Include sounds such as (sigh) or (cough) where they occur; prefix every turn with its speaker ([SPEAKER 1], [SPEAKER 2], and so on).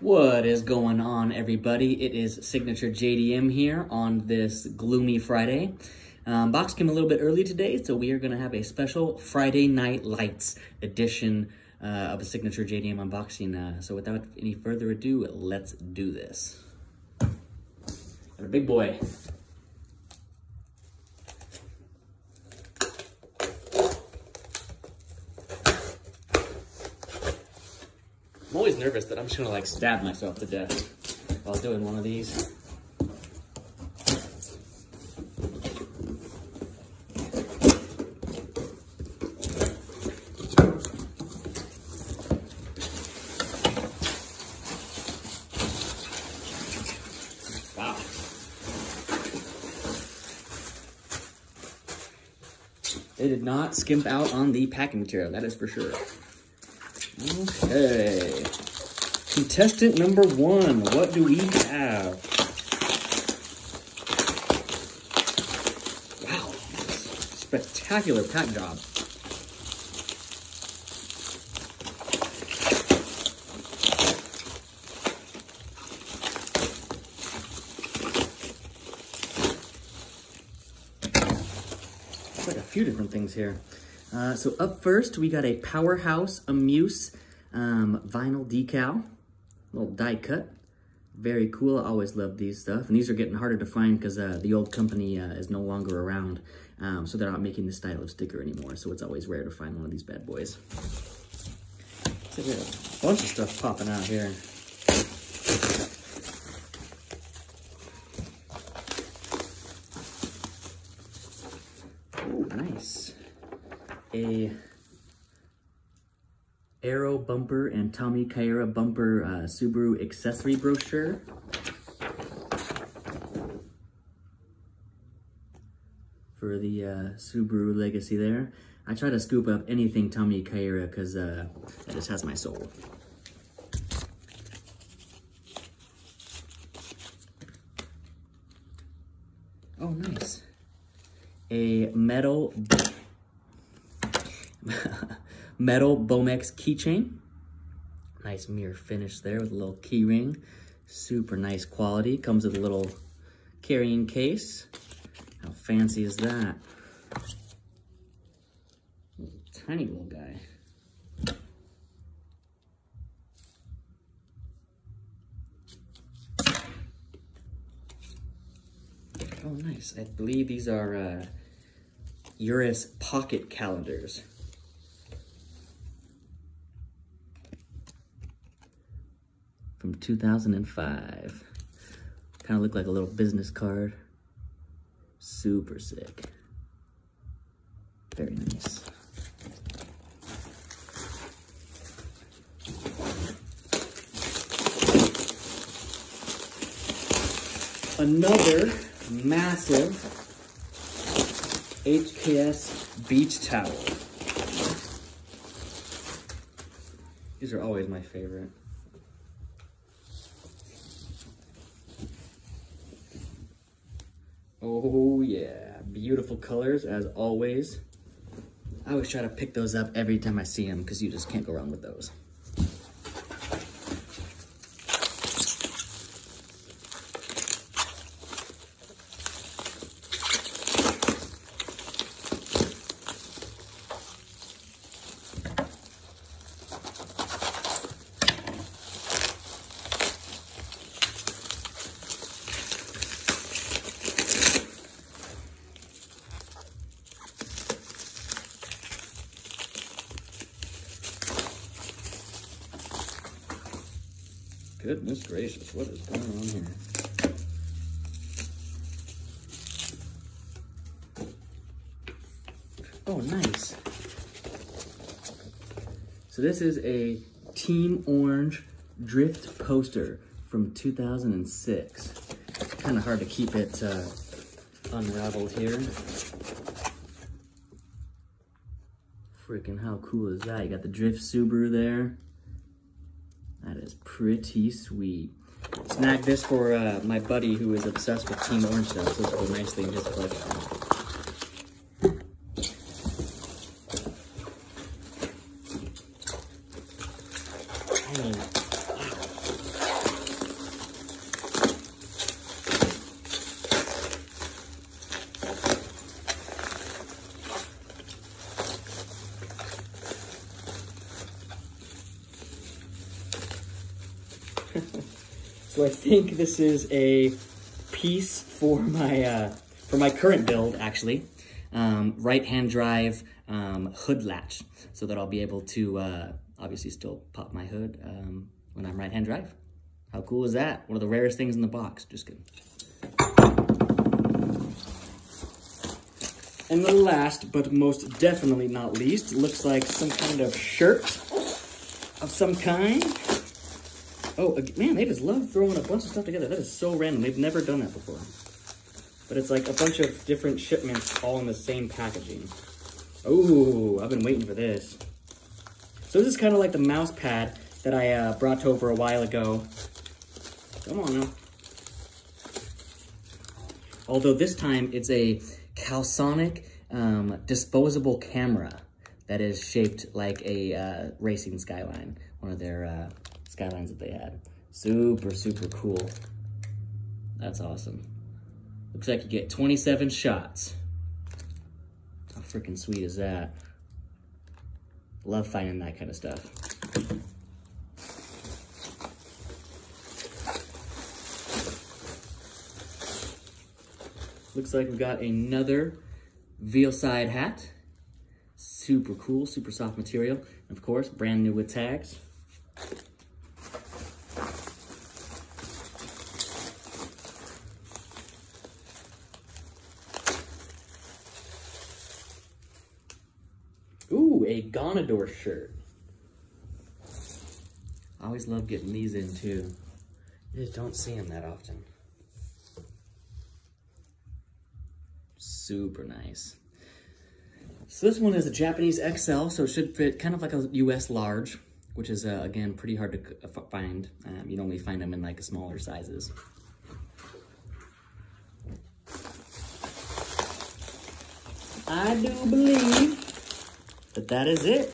[SPEAKER 1] What is going on, everybody? It is Signature JDM here on this gloomy Friday. Um, box came a little bit early today, so we are going to have a special Friday Night Lights edition uh, of a Signature JDM unboxing. Uh, so without any further ado, let's do this. Got a big boy. I'm always nervous that I'm just gonna like stab myself to death while doing one of these. They did not skimp out on the packing material, that is for sure. Okay. Contestant number one, what do we have? Wow. Spectacular pack job. like a few different things here. Uh, so up first, we got a Powerhouse Amuse um, vinyl decal, little die cut. Very cool. I always love these stuff. And these are getting harder to find because uh, the old company uh, is no longer around. Um, so they're not making this style of sticker anymore. So it's always rare to find one of these bad boys. So a bunch of stuff popping out here. Oh, nice. A Aero bumper and Tommy Kaira bumper uh, Subaru accessory brochure. For the uh, Subaru legacy there. I try to scoop up anything Tommy Kaira because uh, it just has my soul. Oh, nice. A metal (laughs) metal Bomex keychain. Nice mirror finish there with a little key ring. Super nice quality. Comes with a little carrying case. How fancy is that? Tiny little guy. Oh, nice. I believe these are uh, pocket calendars. 2005. Kind of look like a little business card. Super sick. Very nice. Another massive HKS beach towel. These are always my favorite. Oh yeah, beautiful colors as always. I always try to pick those up every time I see them because you just can't go wrong with those. Goodness gracious, what is going on here? Oh, nice. So this is a Team Orange Drift poster from 2006. Kind of hard to keep it uh, unraveled here. Freaking how cool is that? You got the Drift Subaru there. Is pretty sweet. Snagged this for uh, my buddy who is obsessed with Team Orange so it's go nicely in his collection. I mean, wow. So I think this is a piece for my uh, for my current build, actually. Um, right-hand drive um, hood latch, so that I'll be able to uh, obviously still pop my hood um, when I'm right-hand drive. How cool is that? One of the rarest things in the box. Just kidding. And the last, but most definitely not least, looks like some kind of shirt of some kind. Oh, man, they just love throwing a bunch of stuff together. That is so random. They've never done that before. But it's like a bunch of different shipments all in the same packaging. Oh, I've been waiting for this. So this is kind of like the mouse pad that I uh, brought over a while ago. Come on now. Although this time it's a Calsonic um, disposable camera that is shaped like a uh, racing skyline, one of their uh, skylines that they had. Super, super cool. That's awesome. Looks like you get 27 shots. How freaking sweet is that? Love finding that kind of stuff. Looks like we've got another Veilside hat. Super cool, super soft material. Of course, brand new with tags. A Ganador shirt. I always love getting these in too. You just don't see them that often. Super nice. So this one is a Japanese XL, so it should fit kind of like a US large, which is, uh, again, pretty hard to uh, find. Um, you normally find them in like smaller sizes. I do believe that that is it.